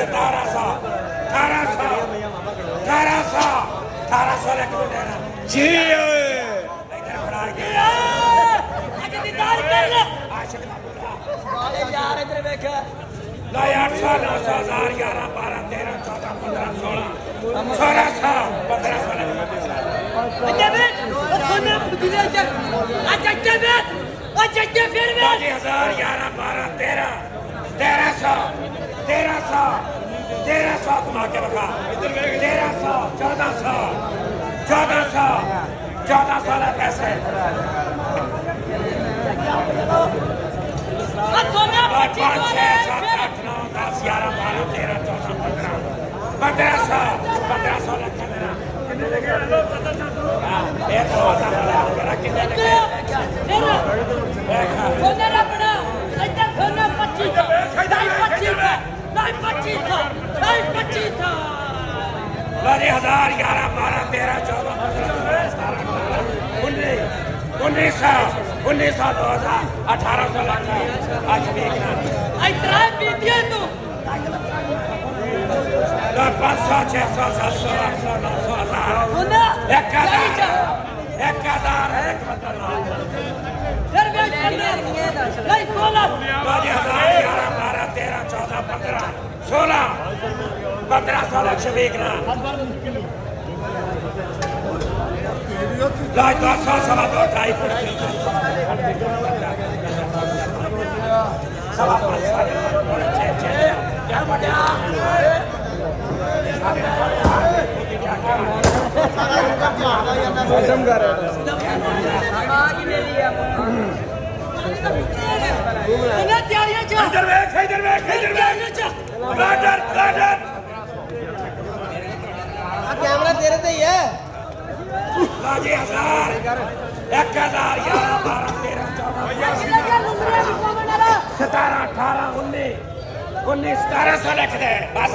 আছে তারাস তারাস তারাস তারাস এক মিনিট জি ਇਧਰ ਫੜਾ ਕੇ ਅੱਜ ਦੀਦਾਰ ਕਰ ਲੈ ਆਸ਼ਿਕ ਦਾ ਮੁੰਡਾ ਵਾਲੇ ਯਾਰ ਇਧਰ ਵੇਖ ਲਾ 8 ਸਾਲ 9 ਸਾਲ 11 12 13 14 15 16 ਸਾਰਾ ਸਾਲ 15 ਸਾਲ Acabet! Sana gülecek! Acabet! Acabet verme! 2000, 11, 12, 13, 13 saat! सत आ् नौ दारह तेरहं चौ सौ पंद्रहं पंद्रहंदा क बारह हज़ार ग्यारह बारह तेरह चौदह पंद्रह उन्नीस सौ उन्नीस सौ दो हज़ार अठारह सौ पाँच सौ छह सौ सात सौ आठ सौ नौ सौ हज़ार। एक हज़ार। एक हज़ार एक चौदह पंद्रह सोलह पंद्रह सौ लक्ष्य देखना लाज दो सौ सवा दो ढाई सवा पाँच साढ़े पाँच छः छः क्या बढ़िया हाँ, कैमरा तेरे ते ही है। बाजी हज़ार एक हज़ार ग्यारह बारह तेरह चौदह सतारह अठारह उन्नीस उन्नीस सतारह सौ लिख दे। बस।